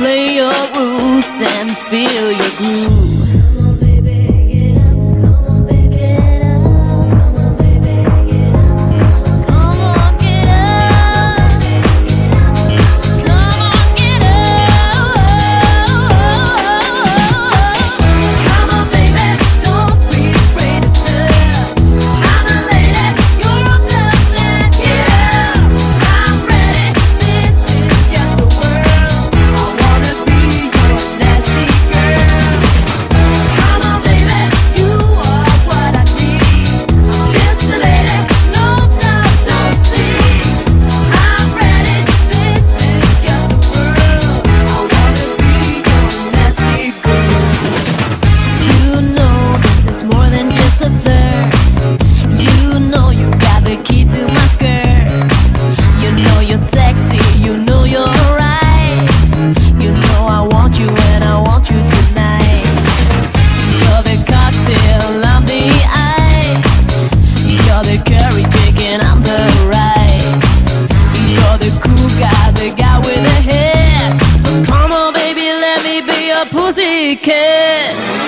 play your rules and feel your groove. Pussycat